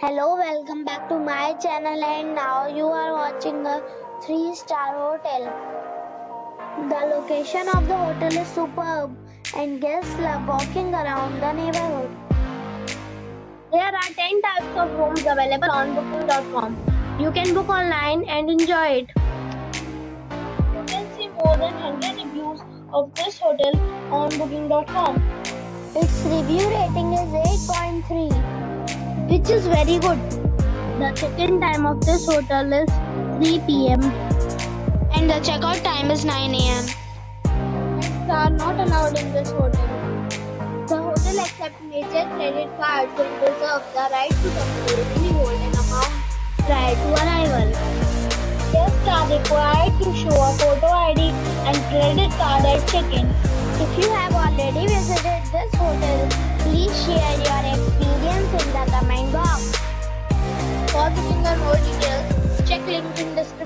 Hello, welcome back to my channel and now you are watching a 3 star hotel. The location of the hotel is superb and guests love walking around the neighborhood. There are 10 types of rooms available on booking.com. You can book online and enjoy it. You can see more than 100 reviews of this hotel on booking.com, Its review rating is 8.3. which is very good. The check-in time of this hotel is 3 p.m. And the checkout time is 9 am. Pets are not allowed in this hotel. The hotel accepts major credit cards and reserves the right to temporarily hold an amount prior to arrival. Guests are required to show a photo ID and credit card at check-in. If you have already visited this hotel, please share